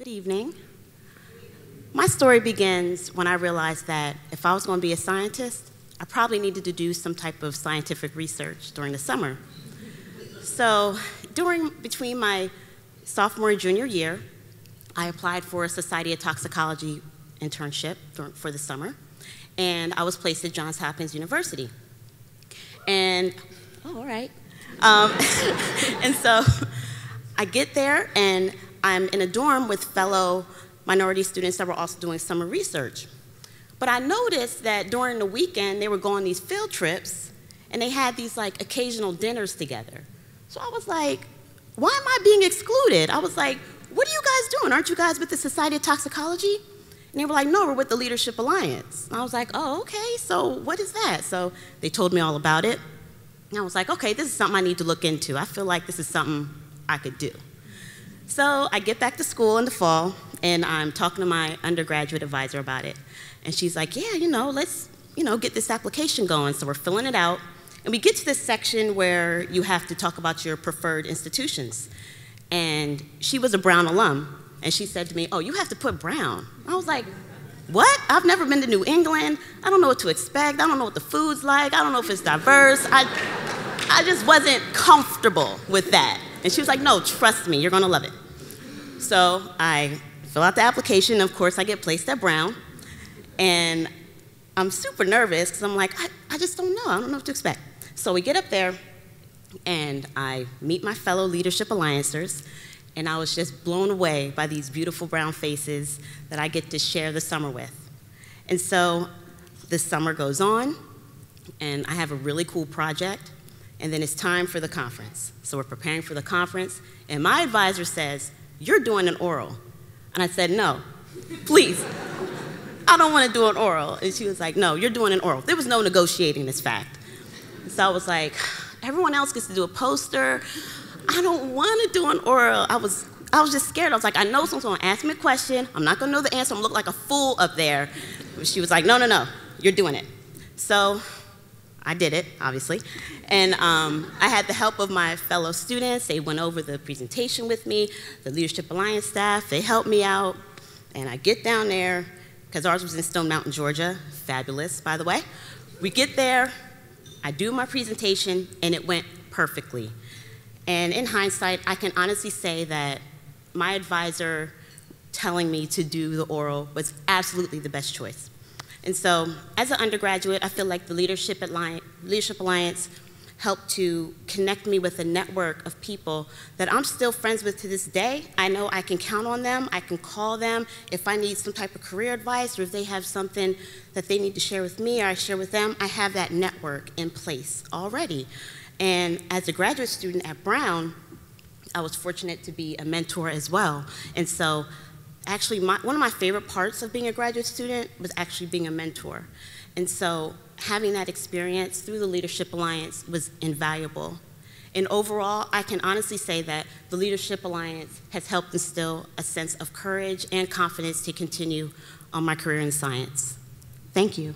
Good evening. My story begins when I realized that if I was going to be a scientist, I probably needed to do some type of scientific research during the summer. So, during between my sophomore and junior year, I applied for a Society of Toxicology internship for, the summer, and I was placed at Johns Hopkins University. And, oh, all right. Um, and so I get there, and I'm in a dorm with fellow minority students that were also doing summer research. But I noticed that during the weekend, they were going these field trips, and they had these like occasional dinners together. So I was like, why am I being excluded? I was like, what are you guys doing? Aren't you guys with the Society of Toxicology? And they were like, no, we're with the Leadership Alliance. And I was like, oh, okay, so what is that? So they told me all about it. And I was like, okay, this is something I need to look into. I feel like this is something I could do. So I get back to school in the fall, and I'm talking to my undergraduate advisor about it. And she's like, yeah, you know, let's, you know, get this application going. So we're filling it out. And we get to this section where you have to talk about your preferred institutions. And she was a Brown alum. And she said to me, oh, you have to put Brown. I was like, what? I've never been to New England. I don't know what to expect. I don't know what the food's like. I don't know if it's diverse. I, I just wasn't comfortable with that. And she was like, no, trust me, you're gonna love it. So I fill out the application. Of course, I get placed at Brown. And I'm super nervous because I'm like, I, I just don't know. I don't know what to expect. So we get up there, and I meet my fellow Leadership Alliancers, and I was just blown away by these beautiful brown faces that I get to share the summer with. And so the summer goes on, and I have a really cool project and then it's time for the conference. So we're preparing for the conference, and my advisor says, You're doing an oral. And I said, No, please. I don't want to do an oral. And she was like, No, you're doing an oral. There was no negotiating this fact. So I was like, Everyone else gets to do a poster. I don't want to do an oral. I was, I was just scared. I was like, I know someone's going to ask me a question. I'm not going to know the answer. I'm going to look like a fool up there. She was like, No, no, no, you're doing it. So I did it, obviously. And um, I had the help of my fellow students. They went over the presentation with me, the Leadership Alliance staff, they helped me out. And I get down there, because ours was in Stone Mountain, Georgia. Fabulous, by the way. We get there, I do my presentation, and it went perfectly. And in hindsight, I can honestly say that my advisor telling me to do the oral was absolutely the best choice. And so, as an undergraduate, I feel like the Leadership Alliance, Leadership Alliance helped to connect me with a network of people that I'm still friends with to this day. I know I can count on them. I can call them if I need some type of career advice or if they have something that they need to share with me or I share with them. I have that network in place already. And as a graduate student at Brown, I was fortunate to be a mentor as well. And so actually my, one of my favorite parts of being a graduate student was actually being a mentor. And so having that experience through the Leadership Alliance was invaluable. And overall, I can honestly say that the Leadership Alliance has helped instill a sense of courage and confidence to continue on my career in science. Thank you.